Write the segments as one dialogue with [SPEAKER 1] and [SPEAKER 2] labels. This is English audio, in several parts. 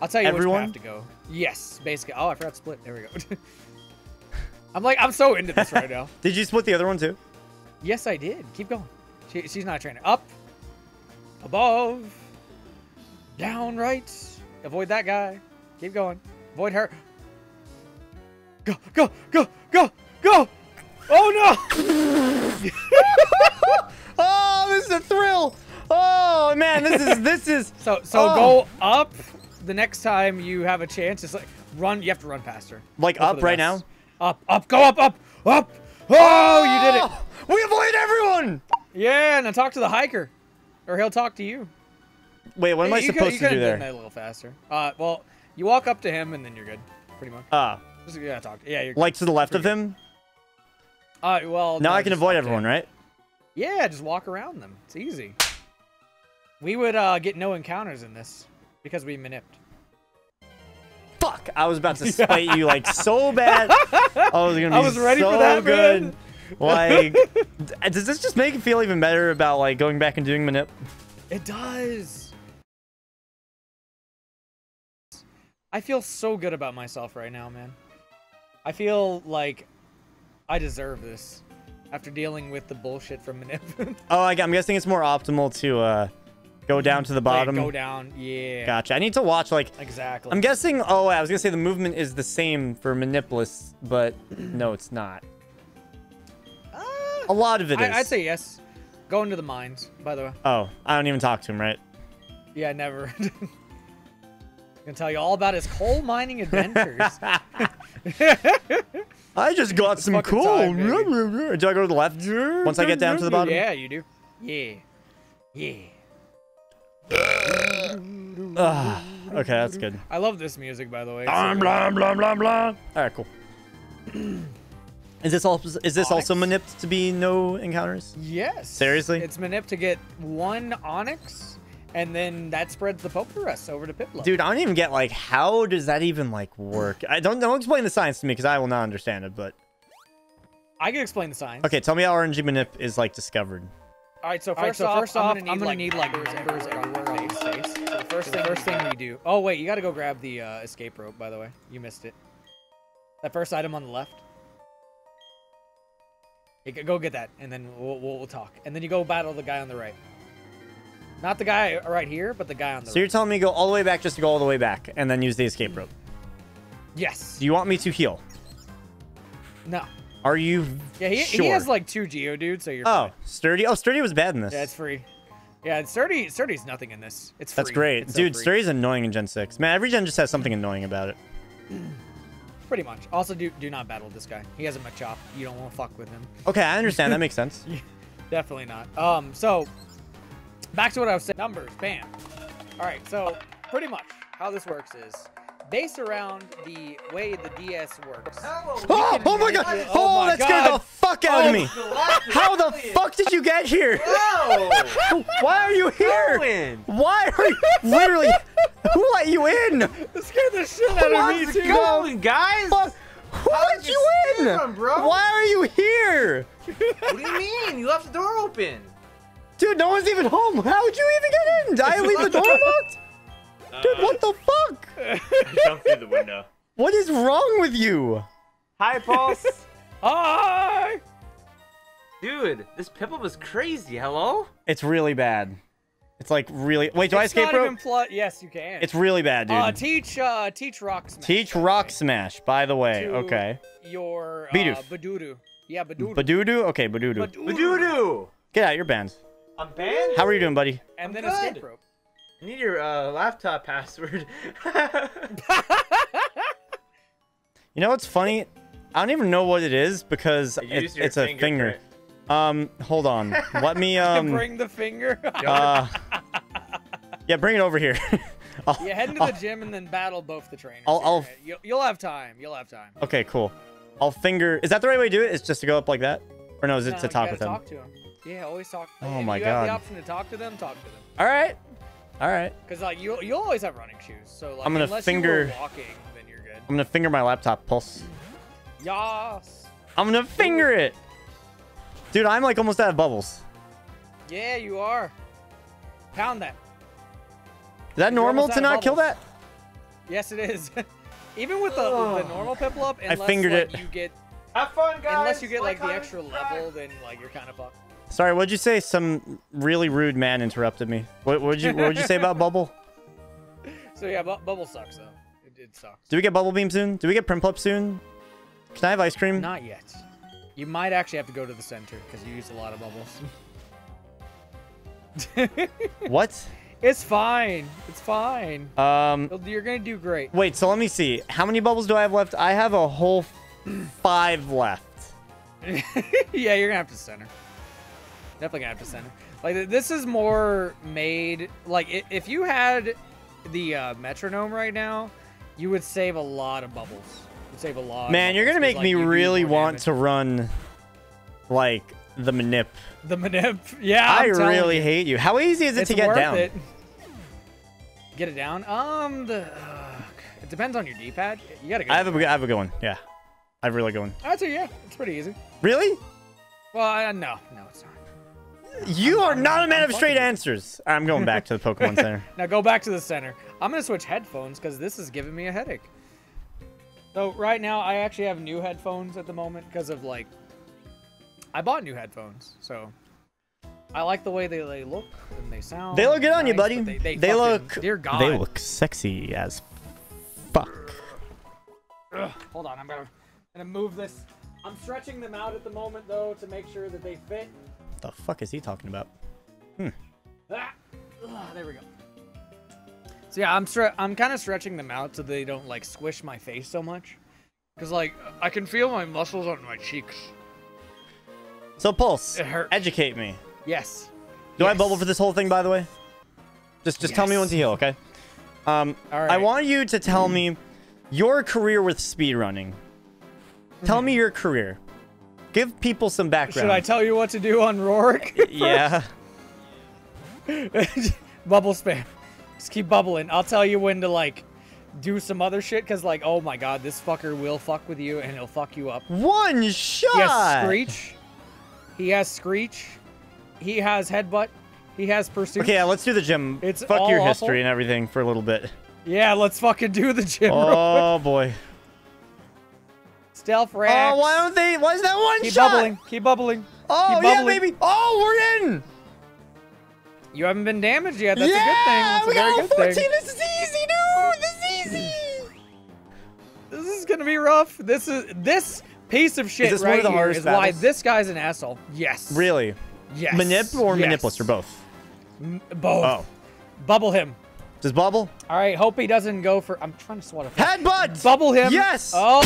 [SPEAKER 1] I'll tell you
[SPEAKER 2] Everyone?
[SPEAKER 1] path to go. Yes, basically. Oh, I forgot to split. There we go. I'm like, I'm so into this right now.
[SPEAKER 2] Did you split the other one too?
[SPEAKER 1] Yes, I did. Keep going. She, she's not a trainer. Up, above, down, right. Avoid that guy. Keep going. Avoid her. Go, go, go, go, go. Oh no!
[SPEAKER 2] Oh, this is a thrill. Oh man, this is this is.
[SPEAKER 1] So so
[SPEAKER 2] Oh.
[SPEAKER 1] go up. The next time you have a chance, it's like run. You have to run faster.
[SPEAKER 2] Like
[SPEAKER 1] Go
[SPEAKER 2] up right
[SPEAKER 1] best.
[SPEAKER 2] now?
[SPEAKER 1] Up, up, go up, up, up. Oh, you did it.
[SPEAKER 2] We avoid everyone.
[SPEAKER 1] Yeah, now talk to the hiker, or he'll talk to you.
[SPEAKER 2] Wait, what am I
[SPEAKER 1] You could-
[SPEAKER 2] supposed
[SPEAKER 1] you
[SPEAKER 2] to do
[SPEAKER 1] have done
[SPEAKER 2] there?
[SPEAKER 1] that a little faster. Uh, well, you walk up to him and then you're good, pretty much.
[SPEAKER 2] Ah,
[SPEAKER 1] Just, yeah, talk. Yeah, you're.
[SPEAKER 2] like to the left of
[SPEAKER 1] pretty
[SPEAKER 2] him.
[SPEAKER 1] Uh, well.
[SPEAKER 2] Now
[SPEAKER 1] no,
[SPEAKER 2] I can avoid everyone, right?
[SPEAKER 1] Yeah, just walk around them. It's easy. We would uh, get no encounters in this because we manipped.
[SPEAKER 2] I was about to spite you like so bad. I was gonna be
[SPEAKER 1] I was ready
[SPEAKER 2] so
[SPEAKER 1] for that,
[SPEAKER 2] good.
[SPEAKER 1] man.
[SPEAKER 2] Like, does this just make you feel even better about like going back and doing manip?
[SPEAKER 1] It does. I feel so good about myself right now, man. I feel like I deserve this after dealing with the bullshit from Manip.
[SPEAKER 2] Oh, I, I'm guessing it's more optimal to uh go down to the bottom.
[SPEAKER 1] go down. Yeah.
[SPEAKER 2] Gotcha. I need to watch like
[SPEAKER 1] Exactly.
[SPEAKER 2] I'm guessing. Oh, I was gonna say the movement is the same for Manipless, but no, it's not. Uh, A lot of it is.
[SPEAKER 1] I, I'd say yes. Go into the mines, by the way.
[SPEAKER 2] Oh, I don't even talk to him, right?
[SPEAKER 1] Yeah, never. Gonna tell you all about his coal mining adventures.
[SPEAKER 2] I just got some coal.
[SPEAKER 1] time.
[SPEAKER 2] Do I go to the left once I get down to the bottom?
[SPEAKER 1] Yeah, you do. Yeah. Yeah.
[SPEAKER 2] Ah, okay, that's good.
[SPEAKER 1] I love this music, by the way.
[SPEAKER 2] Blah
[SPEAKER 1] So-
[SPEAKER 2] blah blah blah blah. All right, cool. Is this also is this also
[SPEAKER 1] Onix?
[SPEAKER 2] manipped to be no encounters?
[SPEAKER 1] Yes.
[SPEAKER 2] Seriously?
[SPEAKER 1] It's manip to get one onix, and then that spreads the Pokerus over to Piplup.
[SPEAKER 2] Dude, I don't even get like how does that even like work? I don't don't explain the science to me because I will not understand it. But
[SPEAKER 1] I can explain the science.
[SPEAKER 2] okay, tell me how RNG manip is like discovered.
[SPEAKER 1] All right. So
[SPEAKER 3] All right,
[SPEAKER 1] first
[SPEAKER 3] so
[SPEAKER 1] off,
[SPEAKER 3] first
[SPEAKER 1] I'm gonna need
[SPEAKER 3] I'm gonna
[SPEAKER 1] like
[SPEAKER 3] need, like,
[SPEAKER 1] embers, first thing, first thing we do. Oh wait, you got to go grab the uh, escape rope. By the way, you missed it. That first item on the left. You go- go get that, and then we'll, we'll, we'll talk. And then you go battle the guy on the right. Not the guy right here, but the guy on the
[SPEAKER 2] So you're telling me go all the way back just to go all the way back and then use the escape rope.
[SPEAKER 1] Yes.
[SPEAKER 2] Do you want me to heal?
[SPEAKER 1] No.
[SPEAKER 2] Are you
[SPEAKER 1] Yeah, he,
[SPEAKER 2] sure?
[SPEAKER 1] he has like two Geodudes, so you're
[SPEAKER 2] oh,
[SPEAKER 1] fine.
[SPEAKER 2] sturdy. Oh, sturdy was bad in this.
[SPEAKER 1] Yeah, it's free. Yeah, sturdy. Sturdy's nothing in this. It's free.
[SPEAKER 2] That's great,
[SPEAKER 1] It's
[SPEAKER 2] dude.
[SPEAKER 1] free.
[SPEAKER 2] Sturdy's annoying in Gen six. Man, every gen just has something annoying about it.
[SPEAKER 1] Pretty much. Also, do do not battle this guy. He has a Machop. You don't want to fuck with him.
[SPEAKER 2] Okay, I understand. that makes sense.
[SPEAKER 1] Definitely not. Um, so back to what I was saying. Numbers, bam. All right, so pretty much how this works is based around the way the DS works.
[SPEAKER 2] Oh, oh, oh my god!
[SPEAKER 1] Oh
[SPEAKER 2] Oh,
[SPEAKER 1] my
[SPEAKER 2] that scared the fuck out
[SPEAKER 1] Oh
[SPEAKER 2] of me. How the fuck did you get here? Whoa. Why are you here?
[SPEAKER 4] Going.
[SPEAKER 2] Why are you literally? Who let you in?
[SPEAKER 1] It scared the shit out of me too.
[SPEAKER 4] going, guys?
[SPEAKER 2] Fuck. Who
[SPEAKER 4] How
[SPEAKER 2] let you
[SPEAKER 4] you
[SPEAKER 2] in?
[SPEAKER 4] see them, bro?
[SPEAKER 2] Why are you here?
[SPEAKER 4] What do you mean? You left the door open.
[SPEAKER 2] Dude, no one's even home. How would you even get in? Did I leave the door unlocked? Dude, what the fuck?
[SPEAKER 5] Jump through the window.
[SPEAKER 2] What is wrong with you?
[SPEAKER 4] Hi, Pulse.
[SPEAKER 1] Hi.
[SPEAKER 4] Dude, this Pipple was crazy. Hello?
[SPEAKER 2] It's really bad. It's like really. Wait, do I escape
[SPEAKER 1] not
[SPEAKER 2] rope?
[SPEAKER 1] even plu- yes, you can.
[SPEAKER 2] It's really bad, dude.
[SPEAKER 1] uh, teach uh teach rock smash.
[SPEAKER 2] Teach Rock
[SPEAKER 1] way,
[SPEAKER 2] Smash, by the way.
[SPEAKER 1] to
[SPEAKER 2] Okay.
[SPEAKER 1] Your uh,
[SPEAKER 2] Bidoof.
[SPEAKER 1] Badoodo. Yeah, Badoodo.
[SPEAKER 2] Badoodoo? Okay, Badoodoo.
[SPEAKER 4] Badoo.
[SPEAKER 2] Get out, you're banned.
[SPEAKER 4] I'm banned?
[SPEAKER 2] How are you doing, buddy?
[SPEAKER 1] and
[SPEAKER 4] I'm
[SPEAKER 1] escape
[SPEAKER 4] good.
[SPEAKER 1] rope.
[SPEAKER 4] I need your uh, laptop password.
[SPEAKER 2] You know what's funny? I don't even know what it is because it-
[SPEAKER 4] use your
[SPEAKER 2] it's a
[SPEAKER 4] finger
[SPEAKER 2] finger. Um, hold on. Let me um.
[SPEAKER 1] Bring the finger.
[SPEAKER 2] Uh, yeah, bring it over here. I'll-
[SPEAKER 1] yeah, head into the gym and then battle both the trainers.
[SPEAKER 2] I'll- I'll-
[SPEAKER 1] You'll, you'll have time. You'll have time.
[SPEAKER 2] Okay, cool. I'll finger. Is that the right way to do it? Is just to go up like that, or no? Is it
[SPEAKER 1] No,
[SPEAKER 2] to talk
[SPEAKER 1] gotta
[SPEAKER 2] with them?
[SPEAKER 1] Talk to them. Yeah, always talk.
[SPEAKER 2] Oh
[SPEAKER 1] if
[SPEAKER 2] my
[SPEAKER 1] you have the option to talk to them, talk to them.
[SPEAKER 2] All right, all right.
[SPEAKER 1] Cause like you, you'll always have running shoes. So like,
[SPEAKER 2] I'm gonna
[SPEAKER 1] unless
[SPEAKER 2] finger-
[SPEAKER 1] you were walking, then you're good.
[SPEAKER 2] I'm gonna finger my laptop pulse.
[SPEAKER 1] Yas.
[SPEAKER 2] I'm gonna finger it, dude. I'm like almost out of bubbles.
[SPEAKER 1] Yeah, you are. Pound that.
[SPEAKER 2] Is that
[SPEAKER 1] You're
[SPEAKER 2] normal to
[SPEAKER 1] out of
[SPEAKER 2] not kill that?
[SPEAKER 1] Yes, it is. Even with the, the normal Piplup,
[SPEAKER 2] I
[SPEAKER 1] unless
[SPEAKER 2] fingered
[SPEAKER 1] like,
[SPEAKER 2] it.
[SPEAKER 1] you get
[SPEAKER 4] Have fun, guys.
[SPEAKER 1] unless you get like the extra level, then like you're kind of fucked.
[SPEAKER 2] Sorry, what'd you say? Some really rude man interrupted me. What would you What would you say about Bubble?
[SPEAKER 1] So yeah, bu- bubble sucks though. It, it sucks.
[SPEAKER 2] Do we get Bubble Beam soon? Do we get Prinplup soon? Can I have ice cream?
[SPEAKER 1] Not yet. You might actually have to go to the center because you used a lot of bubbles.
[SPEAKER 2] What?
[SPEAKER 1] it's fine. It's fine.
[SPEAKER 2] Um.
[SPEAKER 1] You're gonna do great.
[SPEAKER 2] Wait. So let me see. How many bubbles do I have left? I have a whole five left.
[SPEAKER 1] yeah, you're gonna have to center. Definitely gonna have to center. Like this is more made like if you had the uh, metronome right now, you would save a lot of bubbles. You'd save a lot. of
[SPEAKER 2] Man, you're gonna make
[SPEAKER 1] like,
[SPEAKER 2] me really want
[SPEAKER 1] damage.
[SPEAKER 2] to run, like the manip.
[SPEAKER 1] the manip. Yeah,
[SPEAKER 2] i
[SPEAKER 1] I'm
[SPEAKER 2] really
[SPEAKER 1] you.
[SPEAKER 2] hate you. How easy is it
[SPEAKER 1] it's
[SPEAKER 2] to get
[SPEAKER 1] worth
[SPEAKER 2] down?
[SPEAKER 1] It. Get it down. Um, the uh, it depends on your D-pad. You gotta go.
[SPEAKER 2] I have a I have a good one. Yeah, I have a really good one.
[SPEAKER 1] I'd say yeah, it's pretty easy.
[SPEAKER 2] Really?
[SPEAKER 1] Well, I, no, no, it's not.
[SPEAKER 2] You are not a man of straight answers. I'm going back to the Pokemon Center.
[SPEAKER 1] Now go back to the center. I'm gonna switch headphones because this is giving me a headache. So right now I actually have new headphones at the moment because of like I bought new headphones, so I like the way they, they look and they sound.
[SPEAKER 2] They look good on you, buddy.
[SPEAKER 1] They, they,
[SPEAKER 2] They
[SPEAKER 1] fucking-
[SPEAKER 2] look.
[SPEAKER 1] Dear God.
[SPEAKER 2] They look sexy as fuck.
[SPEAKER 1] Ugh, hold on, I'm gonna gonna move this. I'm stretching them out at the moment though to make sure that they fit.
[SPEAKER 2] What the fuck is he talking about?
[SPEAKER 1] Ah, ugh, there we go. So yeah, I'm I'm kind of stretching them out so they don't like squish my face so much. Cause like I can feel my muscles on my cheeks.
[SPEAKER 2] So Pulse,
[SPEAKER 1] It hurts.
[SPEAKER 2] educate me.
[SPEAKER 1] Yes.
[SPEAKER 2] Do I bubble for this whole thing, by the way? Just just tell me when
[SPEAKER 1] Yes.
[SPEAKER 2] to heal, okay? Um,
[SPEAKER 1] All
[SPEAKER 2] I want you to tell me your career with speedrunning. Tell me your career. Give people some background.
[SPEAKER 1] Should I tell you what to do on Roark?
[SPEAKER 2] yeah.
[SPEAKER 1] Bubble spam. Just keep bubbling. I'll tell you when to like do some other shit. Cause like, oh my god, this fucker will fuck with you and he'll fuck you up.
[SPEAKER 2] One shot.
[SPEAKER 1] He has Screech. He has Screech. He has Headbutt. He has Pursuit.
[SPEAKER 2] Okay, yeah, let's do the gym.
[SPEAKER 1] It's
[SPEAKER 2] Fuck
[SPEAKER 1] all
[SPEAKER 2] your
[SPEAKER 1] awful.
[SPEAKER 2] history and everything for a little bit.
[SPEAKER 1] Yeah, let's fucking do the gym.
[SPEAKER 2] Oh boy.
[SPEAKER 1] Stealth Rocks.
[SPEAKER 2] Oh, why don't they? Why is that one
[SPEAKER 1] Keep
[SPEAKER 2] shot?
[SPEAKER 1] bubbling. Keep bubbling.
[SPEAKER 2] Oh
[SPEAKER 1] Keep
[SPEAKER 2] yeah,
[SPEAKER 1] bubbling.
[SPEAKER 2] baby. Oh, we're in.
[SPEAKER 1] You haven't been damaged yet. That's
[SPEAKER 2] yeah,
[SPEAKER 1] a good thing. That's
[SPEAKER 2] we
[SPEAKER 1] a
[SPEAKER 2] got
[SPEAKER 1] very
[SPEAKER 2] a
[SPEAKER 1] good
[SPEAKER 2] 14.
[SPEAKER 1] thing.
[SPEAKER 2] This is easy, dude. This is easy.
[SPEAKER 1] This is gonna be rough. This is this piece of shit
[SPEAKER 2] this one
[SPEAKER 1] right
[SPEAKER 2] of the
[SPEAKER 1] here
[SPEAKER 2] hardest
[SPEAKER 1] is why this guy's an asshole. Yes.
[SPEAKER 2] really?
[SPEAKER 1] Yes.
[SPEAKER 2] Manip or
[SPEAKER 1] yes.
[SPEAKER 2] Manipless or both?
[SPEAKER 1] M- both.
[SPEAKER 2] Oh.
[SPEAKER 1] Bubble him.
[SPEAKER 2] Does Bubble?
[SPEAKER 1] All right. Hope he doesn't go for. I'm trying to swat a.
[SPEAKER 2] Headbutt.
[SPEAKER 1] Bubble him.
[SPEAKER 2] Yes.
[SPEAKER 1] Oh.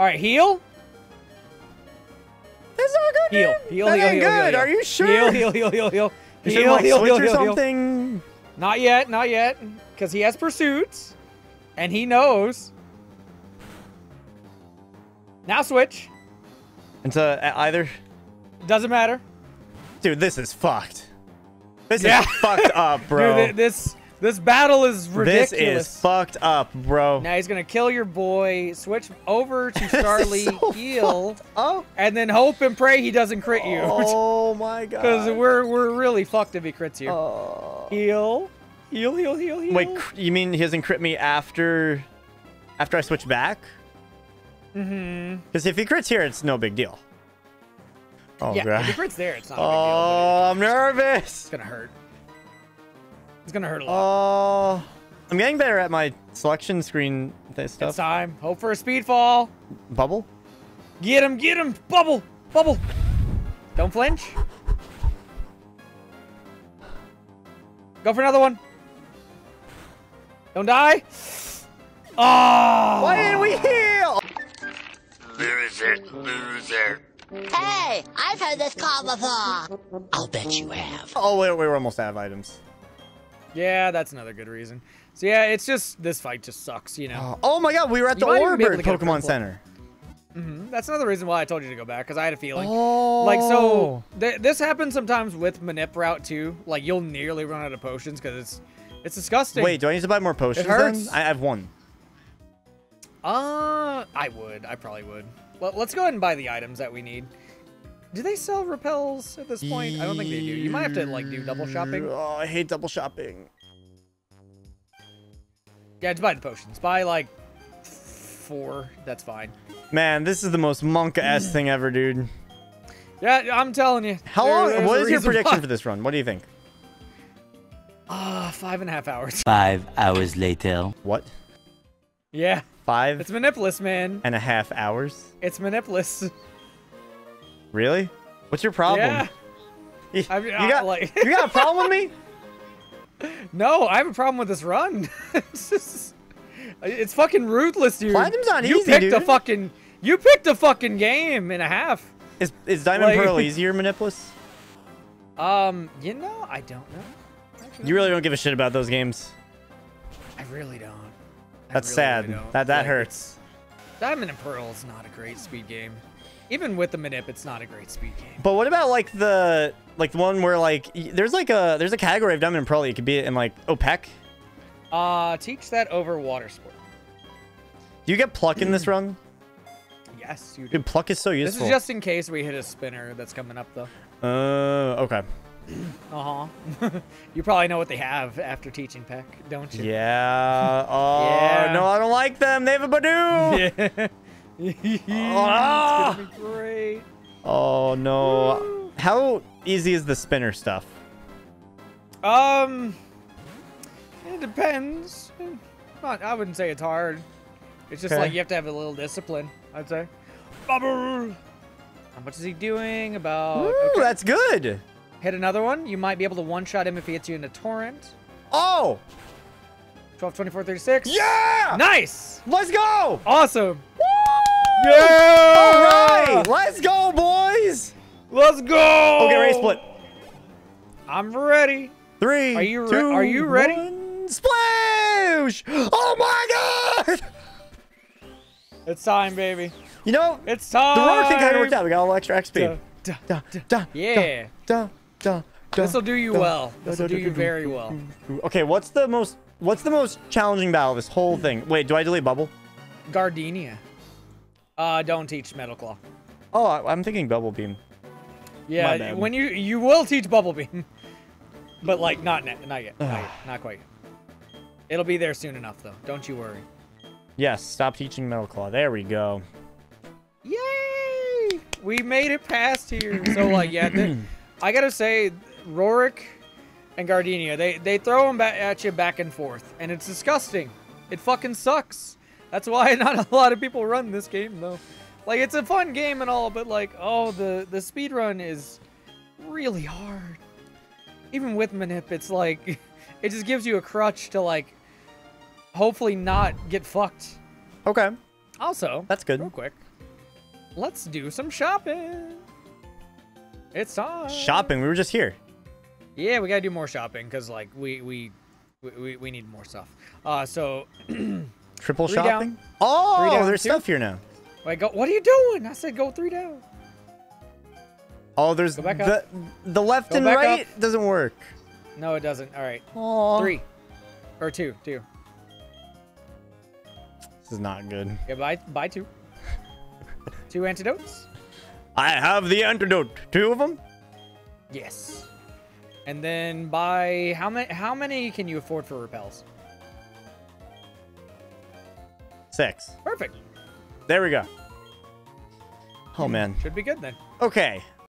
[SPEAKER 1] All right. Heal.
[SPEAKER 2] That's not good.
[SPEAKER 1] Heal.
[SPEAKER 2] dude.
[SPEAKER 1] Heal.
[SPEAKER 2] That
[SPEAKER 1] heal.
[SPEAKER 2] ain't
[SPEAKER 1] heal.
[SPEAKER 2] good.
[SPEAKER 1] Heal,
[SPEAKER 2] Are you sure?
[SPEAKER 1] Heal. Heal. Heal. Heal. Heal.
[SPEAKER 2] You
[SPEAKER 1] Heal.
[SPEAKER 2] like
[SPEAKER 1] heal.
[SPEAKER 2] switch
[SPEAKER 1] Heal.
[SPEAKER 2] or
[SPEAKER 1] Heal. Heal. Not yet. Not yet. Because he has pursuits, and he knows. Now switch.
[SPEAKER 2] Into either.
[SPEAKER 1] Doesn't matter.
[SPEAKER 2] Dude, this is fucked. This
[SPEAKER 1] Yeah.
[SPEAKER 2] is fucked up, bro.
[SPEAKER 1] Dude, thi- this this battle is ridiculous.
[SPEAKER 2] This is fucked up, bro.
[SPEAKER 1] Now he's gonna kill your boy, switch over to
[SPEAKER 2] This is
[SPEAKER 1] Starly,
[SPEAKER 2] so
[SPEAKER 1] heal,
[SPEAKER 2] Oh.
[SPEAKER 1] and then hope and pray he doesn't crit you.
[SPEAKER 2] Oh my god.
[SPEAKER 1] Because we're we're really fucked if he crits you.
[SPEAKER 2] Oh.
[SPEAKER 1] Heal, heal, heal, heal, heal.
[SPEAKER 2] Wait, cr- you mean he doesn't crit me after after I switch back?
[SPEAKER 1] Mm-hmm.
[SPEAKER 2] Because if he crits here, it's no big deal. Oh
[SPEAKER 1] yeah,
[SPEAKER 2] god.
[SPEAKER 1] if he crits there, it's not a big deal.
[SPEAKER 2] Oh, I'm nervous.
[SPEAKER 1] it's gonna hurt. It's gonna hurt a lot.
[SPEAKER 2] Oh, I'm getting better at my selection screen th-
[SPEAKER 1] it's
[SPEAKER 2] stuff.
[SPEAKER 1] time. Hope for a speed fall.
[SPEAKER 2] Bubble.
[SPEAKER 1] Get him, get him. Bubble, bubble. Don't flinch. Go for another one. Don't die. Oh.
[SPEAKER 2] Why didn't we heal?
[SPEAKER 3] Loser, loser.
[SPEAKER 6] Hey, I've heard this call before.
[SPEAKER 3] I'll bet you have.
[SPEAKER 2] Oh wait, wait, we're almost out of items.
[SPEAKER 1] Yeah, that's another good reason. So yeah, it's just this fight just sucks, you know.
[SPEAKER 2] Oh, oh my god, we were at
[SPEAKER 1] You
[SPEAKER 2] the
[SPEAKER 1] might even be able
[SPEAKER 2] Orbit
[SPEAKER 1] to get a
[SPEAKER 2] Pokemon. Center.
[SPEAKER 1] Mhm. That's another reason why I told you to go back because I had a feeling.
[SPEAKER 2] Oh.
[SPEAKER 1] Like so, th- this happens sometimes with Manip route too. Like you'll nearly run out of potions because it's it's disgusting.
[SPEAKER 2] Wait, do I need to buy more potions?
[SPEAKER 1] It hurts.
[SPEAKER 2] Then? I have one.
[SPEAKER 1] Uh, I would. I probably would. Well, let's go ahead and buy the items that we need. Do they sell repels at this point? I don't think they do. You might have to like do double shopping.
[SPEAKER 2] Oh, I hate double shopping.
[SPEAKER 1] Yeah, just buy the potions. Buy like four. That's fine.
[SPEAKER 2] Man, this is the most monk-ass thing ever, dude.
[SPEAKER 1] Yeah, I'm telling you.
[SPEAKER 2] How
[SPEAKER 1] there-
[SPEAKER 2] long?
[SPEAKER 1] there's
[SPEAKER 2] What
[SPEAKER 1] a
[SPEAKER 2] your prediction
[SPEAKER 1] why.
[SPEAKER 2] for this run? What do you think?
[SPEAKER 1] Ah, five and a half hours.
[SPEAKER 3] Five hours later.
[SPEAKER 2] What?
[SPEAKER 1] Yeah,
[SPEAKER 2] Five
[SPEAKER 1] it's Manipless, man.
[SPEAKER 2] and a half hours?
[SPEAKER 1] It's Manipless.
[SPEAKER 2] Really? What's your problem?
[SPEAKER 1] Yeah.
[SPEAKER 2] You,
[SPEAKER 1] I mean,
[SPEAKER 2] you got
[SPEAKER 1] like-
[SPEAKER 2] you got a problem with me?
[SPEAKER 1] No, I have a problem with this run. it's, just- it's fucking ruthless, dude.
[SPEAKER 2] Platinum's not
[SPEAKER 1] you
[SPEAKER 2] easy,
[SPEAKER 1] picked a fucking. You picked a fucking game and a half.
[SPEAKER 2] Is is Diamond
[SPEAKER 1] Like-
[SPEAKER 2] Pearl easier, Manipless?
[SPEAKER 1] Um, you know, I don't know. Actually,
[SPEAKER 2] You really don't give a shit about those games.
[SPEAKER 1] I really don't. I
[SPEAKER 2] That's
[SPEAKER 1] really,
[SPEAKER 2] sad.
[SPEAKER 1] really don't.
[SPEAKER 2] that that
[SPEAKER 1] Like,
[SPEAKER 2] hurts.
[SPEAKER 1] Diamond and Pearl is not a great speed game. Even with the Manip, it's not a great speed game.
[SPEAKER 2] But what about like the like the one where like there's like a there's a category of Diamond and Pearl that you could be in like OPEC?
[SPEAKER 1] Uh, teach that over water sport.
[SPEAKER 2] Do you get pluck in this run?
[SPEAKER 1] Yes, you do.
[SPEAKER 2] Dude, pluck is so useful.
[SPEAKER 1] This is just in case we hit a spinner that's coming up, though.
[SPEAKER 2] Uh, okay.
[SPEAKER 1] Uh huh. you probably know what they have after teaching Peck, don't you?
[SPEAKER 2] Yeah. Oh
[SPEAKER 1] Yeah.
[SPEAKER 2] no, I don't like them. They have a Badoo.
[SPEAKER 1] Yeah. it's gonna be great.
[SPEAKER 2] Oh no. How easy is the spinner stuff?
[SPEAKER 1] Um, it depends. Not, I wouldn't say it's hard. It's just
[SPEAKER 2] Okay.
[SPEAKER 1] like you have to have a little discipline. I'd say. Bubble. How much is he doing? About
[SPEAKER 2] Ooh,
[SPEAKER 1] okay.
[SPEAKER 2] that's good.
[SPEAKER 1] hit another one. You might be able to one shot him if he hits you in a torrent.
[SPEAKER 2] Oh
[SPEAKER 1] 12, 24, 36.
[SPEAKER 2] yeah!
[SPEAKER 1] Nice.
[SPEAKER 2] Let's go!
[SPEAKER 1] Awesome. Yeah!
[SPEAKER 2] All right, let's go, boys.
[SPEAKER 1] Let's go.
[SPEAKER 2] Okay, race split.
[SPEAKER 1] I'm ready.
[SPEAKER 2] Three.
[SPEAKER 1] Are you re-
[SPEAKER 2] two,
[SPEAKER 1] are you ready?
[SPEAKER 2] one, splash! Oh my god!
[SPEAKER 1] It's time, baby.
[SPEAKER 2] You know,
[SPEAKER 1] It's time.
[SPEAKER 2] the roar thing kind of worked out. We got a little extra XP.
[SPEAKER 1] Duh, duh,
[SPEAKER 2] Da,
[SPEAKER 1] duh.
[SPEAKER 2] da,
[SPEAKER 1] Yeah.
[SPEAKER 2] Da, da, da,
[SPEAKER 1] This will do you
[SPEAKER 2] da,
[SPEAKER 1] well. This'll do
[SPEAKER 2] da,
[SPEAKER 1] you
[SPEAKER 2] da,
[SPEAKER 1] very
[SPEAKER 2] da,
[SPEAKER 1] well.
[SPEAKER 2] Okay, what's the most what's the most challenging battle of this whole thing? Wait, do I delete bubble?
[SPEAKER 1] Gardenia. Uh, don't teach Metal Claw.
[SPEAKER 2] Oh, I, I'm thinking bubble beam.
[SPEAKER 1] Yeah, when you you will teach Bubble Beam, but like not not yet, not yet, not quite. Yet. It'll be there soon enough, though. Don't you worry.
[SPEAKER 2] Yes, stop teaching metal claw. There we go.
[SPEAKER 1] Yay! We made it past here. So like, yeah, the, I gotta say, Roark and Gardenia, they they throw them back at you back and forth, and it's disgusting. It fucking sucks. That's why not a lot of people run this game though. Like it's a fun game and all, but like, oh, the the speed run is really hard. Even with Manip, it's like it just gives you a crutch to like hopefully not get fucked.
[SPEAKER 2] Okay,
[SPEAKER 1] Also,
[SPEAKER 2] that's good.
[SPEAKER 1] real quick, let's do some shopping. It's time.
[SPEAKER 2] Shopping. We were just here.
[SPEAKER 1] Yeah, we gotta do more shopping because like we we, we we we need more stuff. Uh, so
[SPEAKER 2] Triple
[SPEAKER 1] Three
[SPEAKER 2] shopping.
[SPEAKER 1] down.
[SPEAKER 2] Oh,
[SPEAKER 1] Three down,
[SPEAKER 2] there's
[SPEAKER 1] two.
[SPEAKER 2] stuff here now.
[SPEAKER 1] wait, go. What are you doing? I said go three down.
[SPEAKER 2] Oh, there's the the left
[SPEAKER 1] Go
[SPEAKER 2] and right
[SPEAKER 1] up.
[SPEAKER 2] doesn't work.
[SPEAKER 1] No, it doesn't. All right, three or two, two.
[SPEAKER 2] This is not good.
[SPEAKER 1] Yeah, buy buy two. two antidotes.
[SPEAKER 2] I have the antidote. Two of them.
[SPEAKER 1] Yes. And then buy how many? How many can you afford for repels?
[SPEAKER 2] Six.
[SPEAKER 1] Perfect.
[SPEAKER 2] There we go. Oh hmm, man.
[SPEAKER 1] Should be good then.
[SPEAKER 2] Okay.